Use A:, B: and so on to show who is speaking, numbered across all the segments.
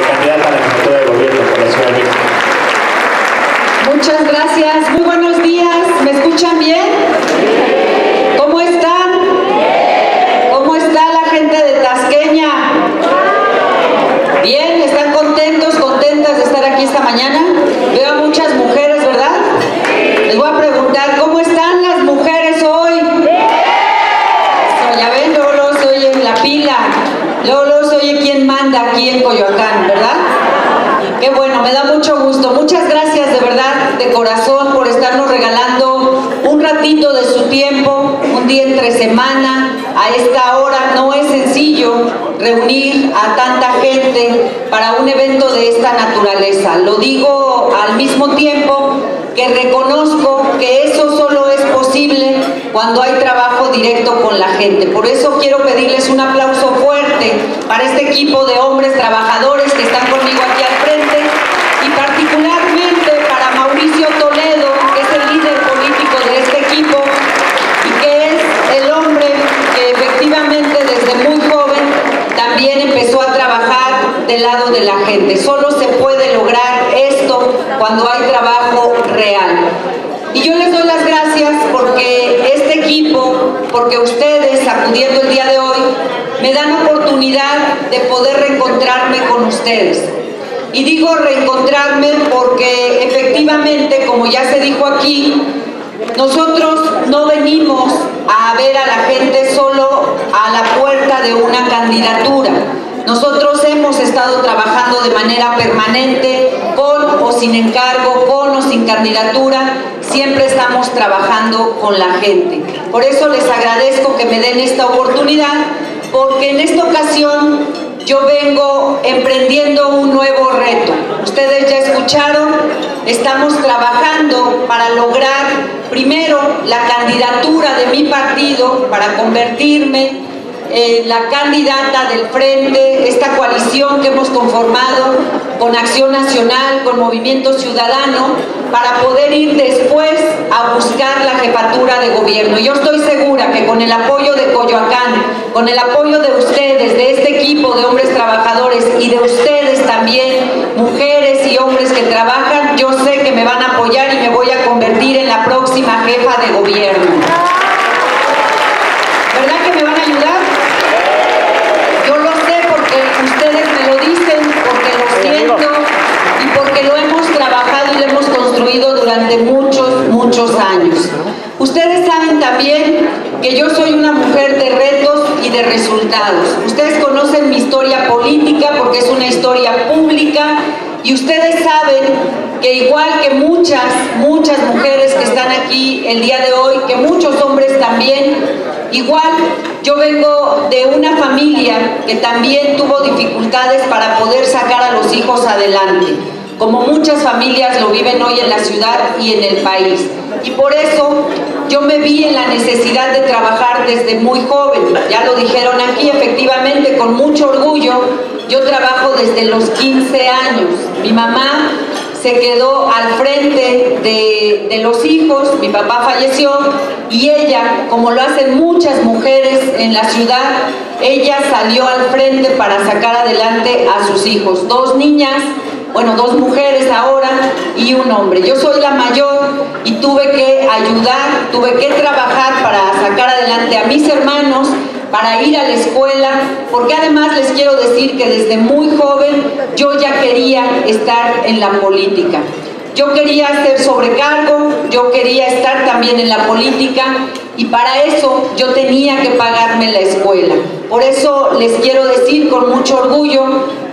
A: candidata a la jefatura de gobierno por la Ciudad de.
B: Muchas gracias. Muy buenos días. ¿Me escuchan bien? ¿Cómo están? ¿Cómo está la gente de Tasqueña? Bien, ¿están contentos, contentas de estar aquí esta mañana? Veo a muchas mujeres, ¿verdad? Les voy a preguntar, ¿cómo están las mujeres hoy? Eso, ya ven, luego, en la pila, luego, luego aquí en Coyoacán, ¿verdad? Qué bueno, me da mucho gusto. Muchas gracias de verdad, de corazón, por estarnos regalando un ratito de su tiempo, un día entre semana, a esta hora. No es sencillo reunir a tanta gente para un evento de esta naturaleza. Lo digo al mismo tiempo que reconozco que cuando hay trabajo directo con la gente. Por eso quiero pedirles un aplauso fuerte para este equipo de hombres trabajadores que están conmigo aquí al frente y particularmente para Mauricio Toledo, que es el líder político de este equipo y que es el hombre que efectivamente desde muy joven también empezó a trabajar del lado de la gente. Solo se puede lograr esto cuando hay trabajo real. Y yo les doy las gracias porque este equipo, porque ustedes acudiendo el día de hoy, me dan oportunidad de poder reencontrarme con ustedes. Y digo reencontrarme porque efectivamente, como ya se dijo aquí, nosotros no venimos a ver a la gente solo a la puerta de una candidatura. Nosotros hemos estado trabajando de manera permanente, con o sin encargo, con o sin candidatura, siempre estamos trabajando con la gente. Por eso les agradezco que me den esta oportunidad, porque en esta ocasión yo vengo emprendiendo un nuevo reto. Ustedes ya escucharon, estamos trabajando para lograr primero la candidatura de mi partido, para convertirme en la candidata del Frente, esta coalición que hemos conformado con Acción Nacional, con Movimiento Ciudadano, para poder ir después a buscar la jefatura de gobierno. Yo estoy segura que con el apoyo de Coyoacán, con el apoyo de ustedes, de este equipo de hombres trabajadores y de ustedes también, mujeres y hombres que trabajan, yo sé que me van a apoyar y me voy a convertir en la próxima jefa de gobierno. ¿Verdad que me van a ayudar? Yo lo sé porque ustedes me lo dicen, porque lo siento y porque lo hemos trabajado y lo hemos construido durante muchos, muchos años. Ustedes saben también que yo soy una mujer de retos y de Ustedes conocen mi historia política porque es una historia pública y ustedes saben que igual que muchas, muchas mujeres que están aquí el día de hoy, que muchos hombres también, igual yo vengo de una familia que también tuvo dificultades para poder sacar a los hijos adelante, como muchas familias lo viven hoy en la ciudad y en el país. Y por eso yo me vi en la necesidad de trabajar desde muy joven, ya lo dijeron aquí, efectivamente, con mucho orgullo, yo trabajo desde los 15 años. Mi mamá se quedó al frente de, los hijos, mi papá falleció y ella, como lo hacen muchas mujeres en la ciudad, ella salió al frente para sacar adelante a sus hijos, dos niñas, bueno, dos mujeres ahora y un hombre. Yo soy la mayor y tuve que ayudar, tuve que trabajar para sacar adelante a mis hermanos para ir a la escuela, porque además les quiero decir que desde muy joven yo ya quería estar en la política. Yo quería ser sobrecargo, yo quería estar también en la política y para eso yo tenía que pagarme la escuela. Por eso les quiero decir con mucho orgullo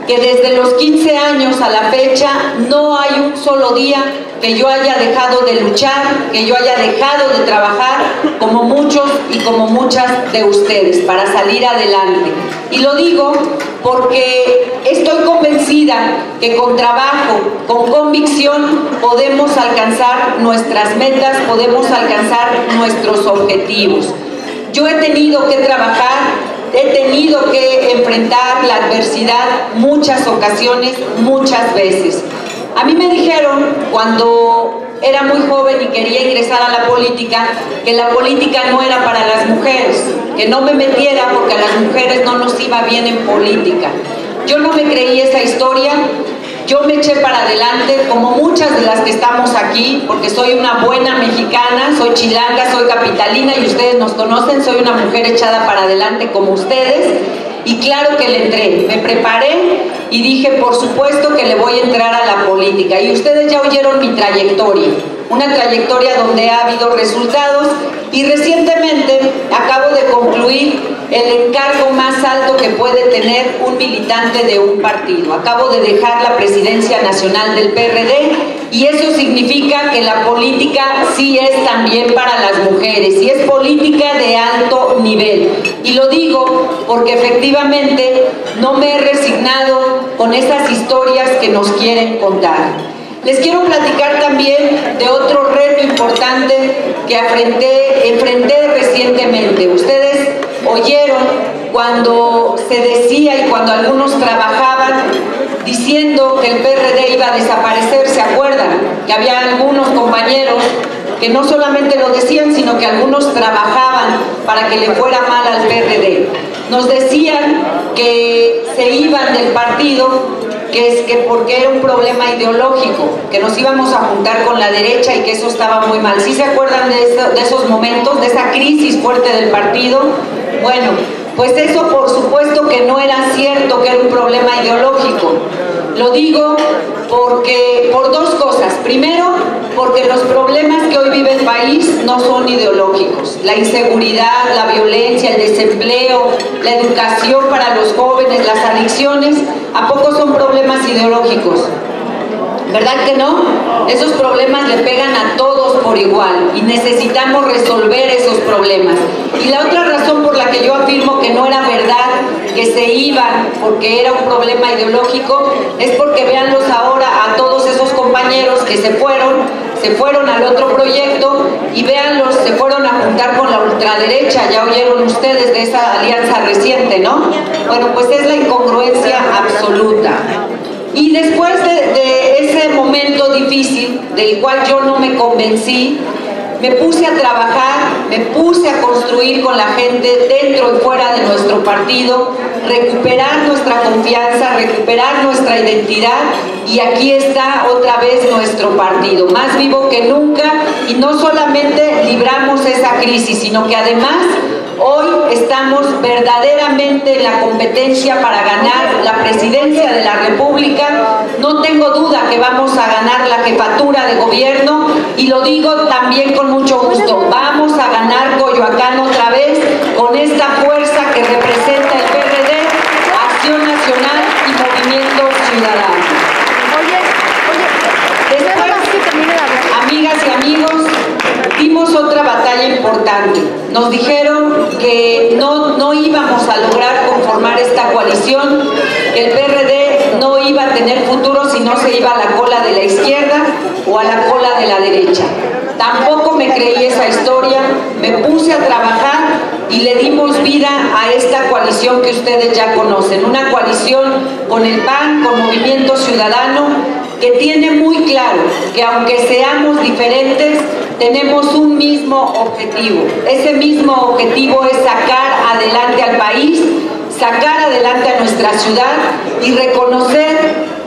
B: que desde los 15 años a la fecha no hay un solo día que yo haya dejado de luchar, que yo haya dejado de trabajar como muchos y como muchas de ustedes para salir adelante. Y lo digo porque estoy convencida que con trabajo, con convicción, podemos alcanzar nuestras metas, podemos alcanzar nuestros objetivos. Yo he tenido que trabajar he tenido que enfrentar la adversidad muchas ocasiones, muchas veces. A mí me dijeron cuando era muy joven y quería ingresar a la política que la política no era para las mujeres, que no me metiera porque a las mujeres no nos iba bien en política. Yo no me creí esa historia, yo me eché para adelante, como muchas de las que estamos aquí, porque soy una buena mexicana, soy chilanga, soy capitalina y ustedes nos conocen, soy una mujer echada para adelante como ustedes. Y claro que le entré, me preparé y dije, por supuesto que le voy a entrar a la política. Y ustedes ya oyeron mi trayectoria, una trayectoria donde ha habido resultados y recientemente acabo de concluir el encargo más alto que puede tener un militante de un partido. Acabo de dejar la presidencia nacional del PRD y eso significa que la política sí es también para las mujeres y es política de alto nivel. Y lo digo porque efectivamente no me he resignado con esas historias que nos quieren contar. Les quiero platicar también de otro reto importante que enfrenté Ustedes oyeron cuando se decía y cuando algunos trabajaban diciendo que el PRD iba a desaparecer, ¿se acuerdan? Que había algunos compañeros que no solamente lo decían, sino que algunos trabajaban para que le fuera mal al PRD. Nos decían que se iban del partido que es que porque era un problema ideológico, que nos íbamos a juntar con la derecha y que eso estaba muy mal. ¿Sí se acuerdan de, de esos momentos, de esa crisis fuerte del partido? Bueno, pues eso por supuesto que no era cierto que era un problema ideológico. Lo digo porque por dos cosas. Primero, porque los problemas que hoy vive el país no son ideológicos. La inseguridad, la violencia, el desempleo, la educación para los jóvenes, las adicciones, ¿a poco son problemas ideológicos? ¿Verdad que no? Esos problemas le pegan a todos por igual y necesitamos resolver esos problemas. Y la otra razón por la que yo afirmo que no era verdad que se iban porque era un problema ideológico es porque véanlos ahora a todos esos compañeros que se fueron, se fueron al otro proyecto y véanlos, se fueron a juntar con la ultraderecha, ya oyeron ustedes de esa alianza reciente, ¿no? Bueno, pues es la incongruencia absoluta. Y después de, ese momento difícil, del cual yo no me convencí, me puse a trabajar, me puse a construir con la gente dentro y fuera de nuestro partido, recuperar nuestra confianza, recuperar nuestra identidad y aquí está otra vez nuestro partido, más vivo que nunca y no solamente libramos esa crisis, sino que además Hoy estamos verdaderamente en la competencia para ganar la presidencia de la República. No tengo duda que vamos a ganar la jefatura de gobierno y lo digo también con mucho gusto. Vamos a ganar Coyoacán otra vez con esta fuerza que representa el PRD, Acción Nacional y Movimiento Ciudadano. amigas y amigos, dimos otra batalla importante. Nos dijeron que no, no íbamos a lograr conformar esta coalición, el PRD no iba a tener futuro si no se iba a la cola de la izquierda o a la cola de la derecha. Tampoco me creí esa historia, me puse a trabajar y le dimos vida a esta coalición que ustedes ya conocen, una coalición con el PAN, con Movimiento Ciudadano, que tiene muy claro que aunque seamos diferentes, tenemos un mismo objetivo. Ese mismo objetivo es sacar adelante al país, sacar adelante a nuestra ciudad y reconocer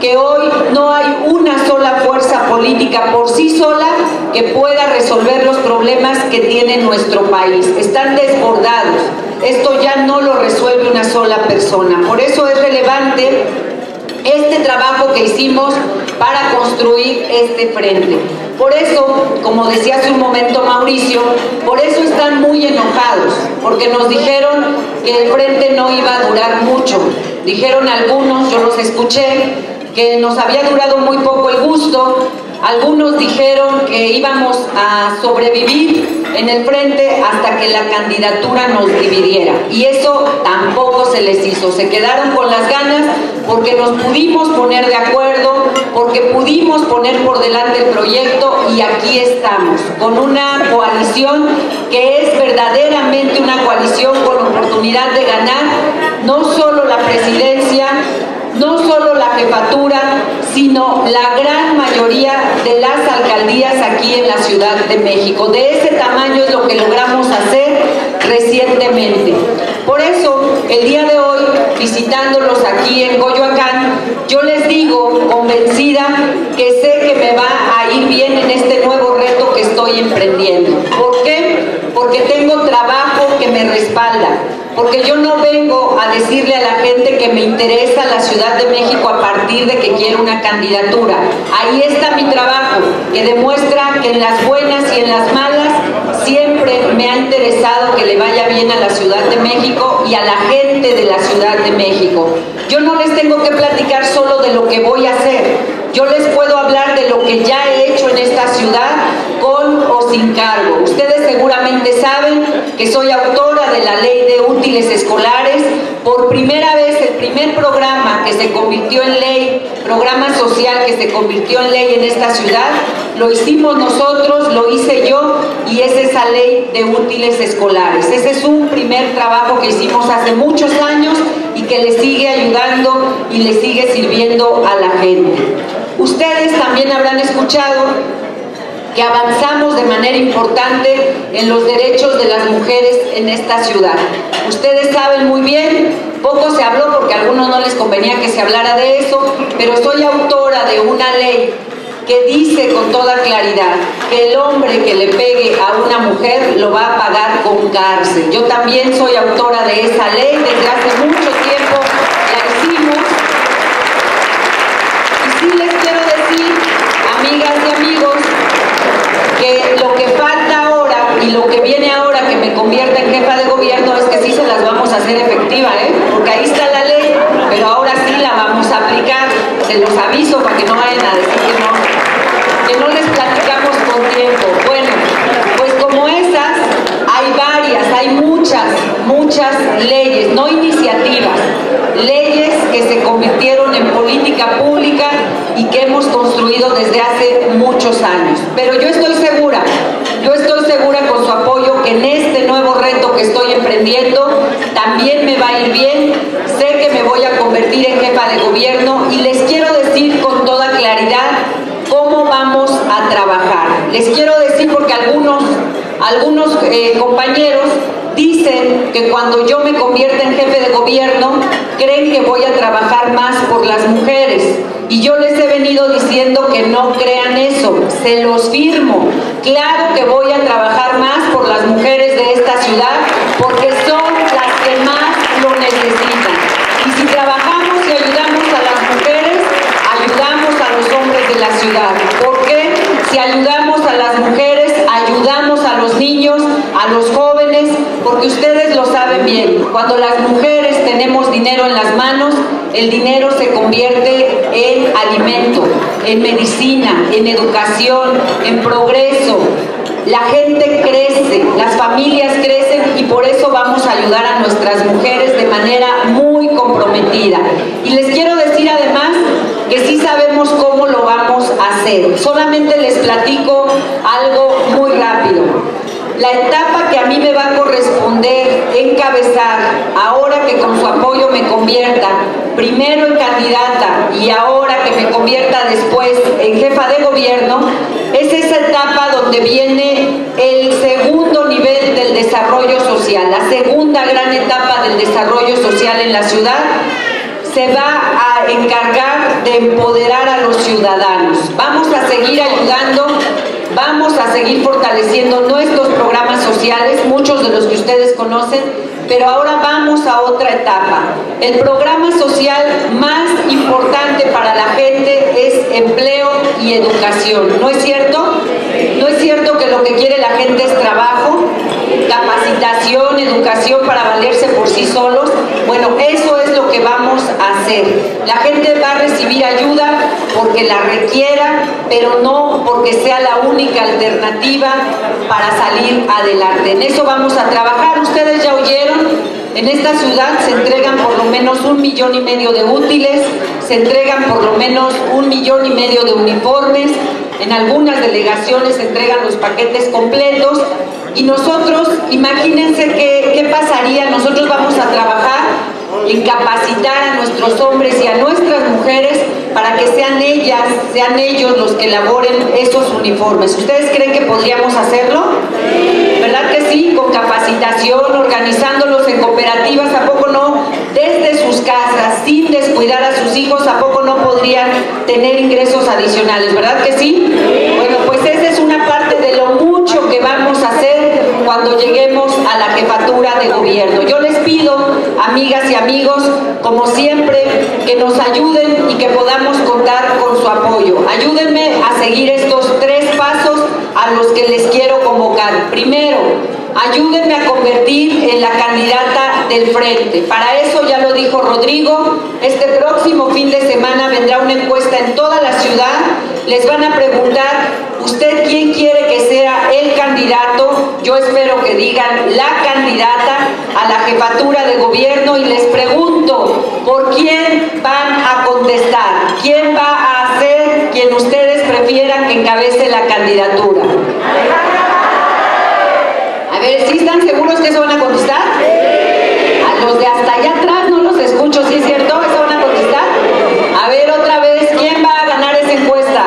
B: que hoy no hay una sola fuerza política por sí sola que pueda resolver los problemas que tiene nuestro país. Están desbordados. Esto ya no lo resuelve una sola persona. Por eso es relevante este trabajo que hicimos para construir este frente. Por eso, como decía hace un momento Mauricio, por eso están muy enojados, porque nos dijeron que el frente no iba a durar mucho. Dijeron algunos, yo los escuché, que nos había durado muy poco el gusto, algunos dijeron que íbamos a sobrevivir en el frente hasta que la candidatura nos dividiera. Y eso tampoco se les hizo. Se quedaron con las ganas porque nos pudimos poner de acuerdo, porque pudimos poner por delante el proyecto y aquí estamos, con una coalición que es verdaderamente una coalición con oportunidad de ganar no solo la presidencia, no solo la jefatura, sino la gran mayoría de las alcaldías aquí en la Ciudad de México. De ese tamaño es lo que logramos hacer recientemente. Por eso, el día de hoy, visitándolos aquí en Coyoacán, yo les digo, convencida, que sé que me va a ir bien en este nuevo reto que estoy emprendiendo. ¿Por qué? Porque tengo trabajo que me respalda porque yo no vengo a decirle a la gente que me interesa la Ciudad de México a partir de que quiero una candidatura. Ahí está mi trabajo, que demuestra que en las buenas y en las malas siempre me ha interesado que le vaya bien a la Ciudad de México y a la gente de la Ciudad de México. Yo no les tengo que platicar solo de lo que voy a hacer, yo les puedo hablar de lo que ya he hecho en esta ciudad con o sin cargo. Ustedes seguramente saben que soy autora de la ley de útiles escolares. Por primera vez, el primer programa que se convirtió en ley, programa social que se convirtió en ley en esta ciudad, lo hicimos nosotros, lo hice yo y es esa ley de útiles escolares. Ese es un primer trabajo que hicimos hace muchos años y que le sigue ayudando y le sigue sirviendo a la gente. Ustedes también habrán escuchado que avanzamos de manera importante en los derechos de las mujeres en esta ciudad. Ustedes saben muy bien, poco se habló porque a algunos no les convenía que se hablara de eso, pero soy autora de una ley que dice con toda claridad que el hombre que le pegue a una mujer lo va a pagar con cárcel. Yo también soy autora de esa ley, desde hace mucho tiempo la hicimos. Y sí les quiero decir, amigas y amigos, que lo que falta ahora y lo que viene ahora que me convierta en jefa de gobierno es que sí se las vamos a hacer efectiva, ¿eh? porque ahí está la ley, pero ahora sí la vamos a aplicar. Se los aviso para que no vayan a decir que no, que no les platicamos con tiempo. Bueno, pues como esas, hay varias, hay muchas, muchas leyes, no iniciativas, leyes que se convirtieron en política pública y que hemos construido desde hace muchos años. Pero yo estoy segura, yo estoy segura con su apoyo que en este nuevo reto que estoy emprendiendo también me va a ir bien, sé que me voy a convertir en jefa de gobierno y les quiero decir con toda claridad cómo vamos a trabajar. Les quiero decir porque algunos, algunos eh, compañeros dicen que cuando yo me convierta en jefe de gobierno, creen que voy a trabajar más por las mujeres. Y yo les he venido diciendo que no crean eso, se los firmo. Claro que voy a trabajar más por las mujeres de esta ciudad porque son las que más lo necesitan. Y si trabajamos y ayudamos a las mujeres, ayudamos a los hombres de la ciudad. Porque si ayudamos a los jóvenes, porque ustedes lo saben bien. Cuando las mujeres tenemos dinero en las manos, el dinero se convierte en alimento, en medicina, en educación, en progreso. La gente crece, las familias crecen y por eso vamos a ayudar a nuestras mujeres de manera muy comprometida. Y les quiero decir además que sí sabemos cómo lo vamos a hacer. Solamente les platico algo muy rápido. La etapa que a mí me va a corresponder encabezar, ahora que con su apoyo me convierta primero en candidata y ahora que me convierta después en jefa de gobierno, es esa etapa donde viene el segundo nivel del desarrollo social, la segunda gran etapa del desarrollo social en la ciudad, se va a encargar de empoderar a los ciudadanos. Vamos a seguir ayudando, vamos a seguir fortaleciendo nuestros programas sociales, muchos de los que ustedes conocen, pero ahora vamos a otra etapa. El programa social más importante para la gente es empleo y educación, ¿no es cierto? ¿No es cierto que lo que quiere la gente es trabajo, capacitación, educación para valerse por sí solos? Bueno, eso es lo que vamos a hacer. La gente va a recibir ayuda porque la requiera, pero no porque sea la única alternativa para salir adelante. En eso vamos a trabajar. Ustedes ya oyeron, en esta ciudad se entregan por lo menos un millón y medio de útiles, se entregan por lo menos un millón y medio de uniformes, en algunas delegaciones se entregan los paquetes completos y nosotros, imagínense qué, qué pasaría, nosotros vamos a trabajar en capacitar a nuestros hombres y a nuestras mujeres para que sean ellas, sean ellos los que elaboren esos uniformes. ¿Ustedes creen que podríamos hacerlo? ¿Verdad que sí? Con capacitación, organizándolos en cooperativas, ¿a poco no? Desde sus casas, sin descuidar a sus hijos, ¿a poco no podrían tener ingresos adicionales? ¿Verdad que sí? Cuando lleguemos a la jefatura de gobierno. Yo les pido, amigas y amigos, como siempre, que nos ayuden y que podamos contar con su apoyo. Ayúdenme a seguir estos tres pasos a los que les quiero convocar. Primero, ayúdenme a convertir en la candidata del frente. Para eso, ya lo dijo Rodrigo, este próximo fin de semana vendrá una encuesta en toda la ciudad. Les van a preguntar, ¿usted quién quiere que sea el candidato? Yo espero que digan la candidata a la jefatura de gobierno y les pregunto, ¿por quién van a contestar? ¿Quién va a ser quien ustedes prefieran que encabece la candidatura? A ver, ¿sí están seguros que eso van a contestar? A los de hasta allá atrás no los escucho, ¿sí es cierto? ¿Eso van a contestar? A ver, otra vez, ¿quién va a ganar esa encuesta?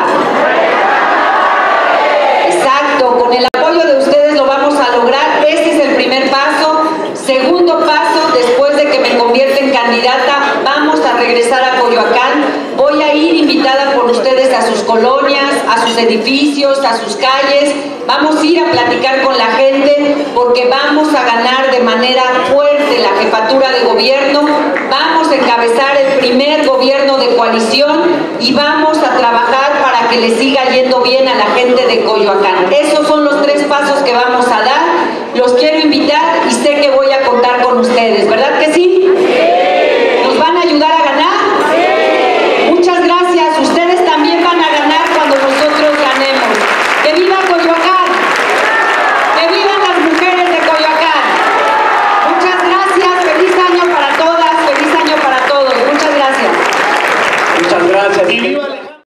B: Exacto, con el apoyo de ustedes lo vamos a lograr. Este es el primer paso. Segundo paso, después de que me convierta en candidata, vamos a regresar a Coyoacán. Voy a ir invitada por ustedes a sus colonias, a sus edificios, a sus calles. Vamos a ir a platicar con la gente porque vamos a ganar de manera fuerte la jefatura de gobierno. Vamos a encabezar el primer gobierno de coalición y vamos a trabajar para que le siga yendo bien a la gente de Coyoacán. Esos son los tres pasos que vamos a dar. Los quiero invitar y sé que voy a contar con ustedes, ¿verdad que sí? ¿Nos van a ayudar a ganar?